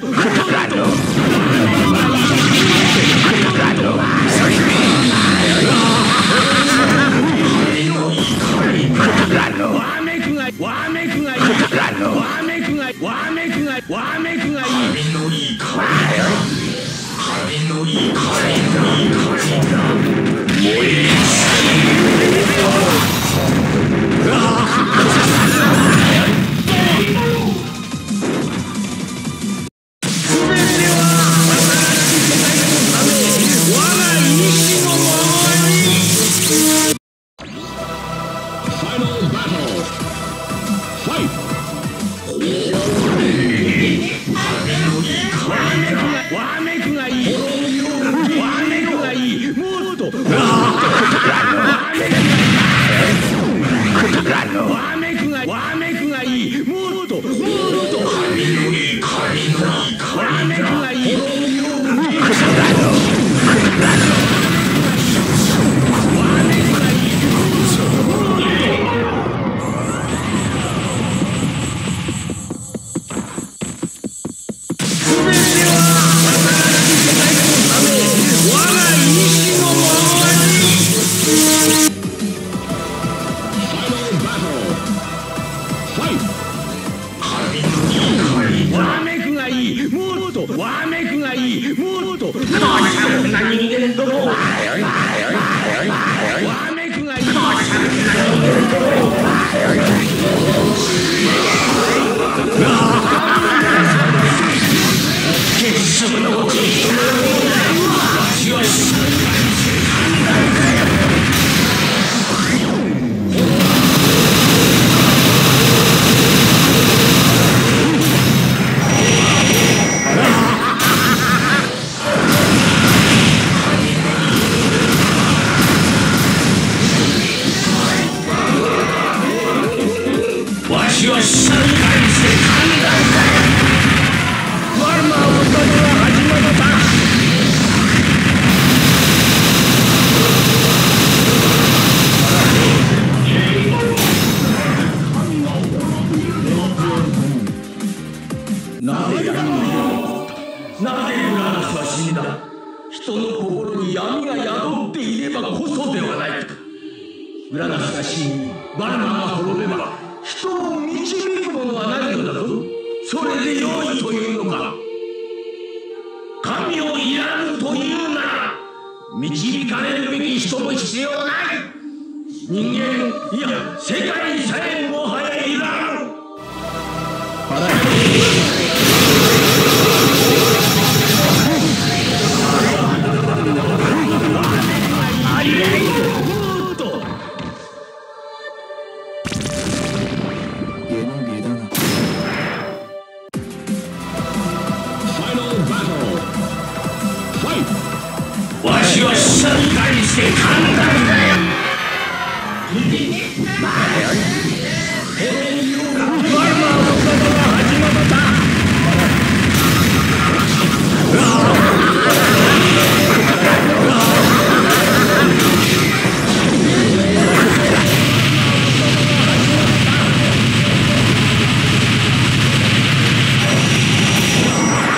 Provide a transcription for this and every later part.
いもっともっわめくがいい。わめくがいい。もっと。わめくがわめくがいわめくがいい。もっと。もっとわ人の心に闇が宿っていればこそではないか。ウラナスが死にバルマンが滅べば人を導くものはないのだぞそれで良いというのか？神をいらぬというなら導かれるべき人も必要ない。人間いや世界さえもはやいらぬもっわしは三回して噛んだんだよワルマーのことが始まった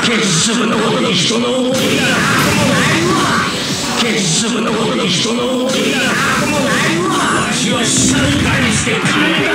決粒のほどに人の思いなら決粒のことに人の思いならもないわ私は下にして帰る